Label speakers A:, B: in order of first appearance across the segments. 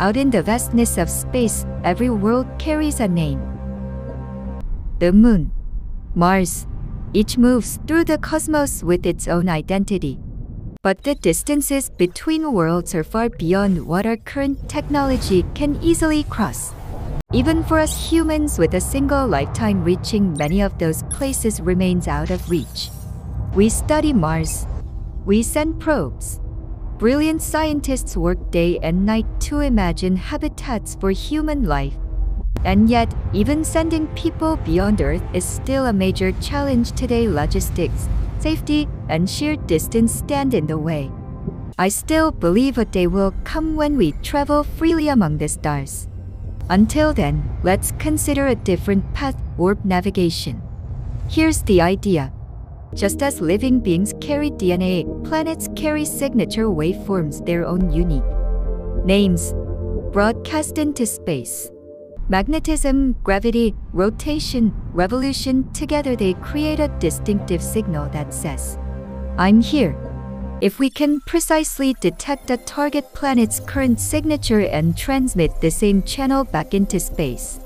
A: Out in the vastness of space, every world carries a name. The Moon, Mars, each moves through the cosmos with its own identity. But the distances between worlds are far beyond what our current technology can easily cross. Even for us humans with a single lifetime reaching many of those places remains out of reach. We study Mars. We send probes. Brilliant scientists work day and night to imagine habitats for human life. And yet, even sending people beyond Earth is still a major challenge today. Logistics, safety, and sheer distance stand in the way. I still believe a day will come when we travel freely among the stars. Until then, let's consider a different path warp navigation. Here's the idea. Just as living beings carry DNA, planets carry signature waveforms, their own unique names, broadcast into space. Magnetism, gravity, rotation, revolution, together they create a distinctive signal that says, I'm here. If we can precisely detect a target planet's current signature and transmit the same channel back into space,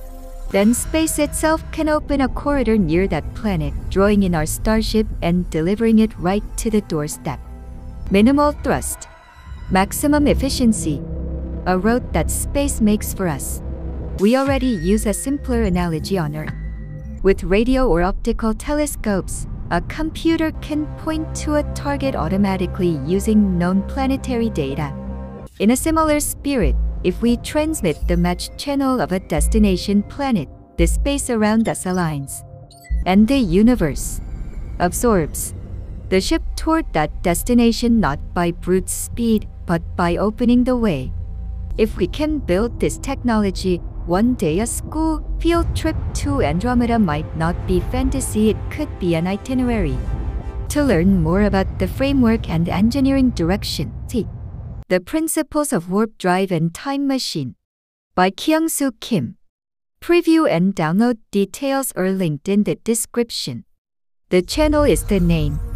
A: then space itself can open a corridor near that planet, drawing in our starship and delivering it right to the doorstep. Minimal thrust, maximum efficiency, a road that space makes for us. We already use a simpler analogy on Earth. With radio or optical telescopes, a computer can point to a target automatically using known planetary data. In a similar spirit, if we transmit the matched channel of a destination planet, the space around us aligns. And the universe absorbs the ship toward that destination not by brute speed, but by opening the way. If we can build this technology, one day a school field trip to Andromeda might not be fantasy, it could be an itinerary. To learn more about the framework and engineering direction, the Principles of Warp Drive and Time Machine by Kyung-soo Kim. Preview and download details are linked in the description. The channel is the name.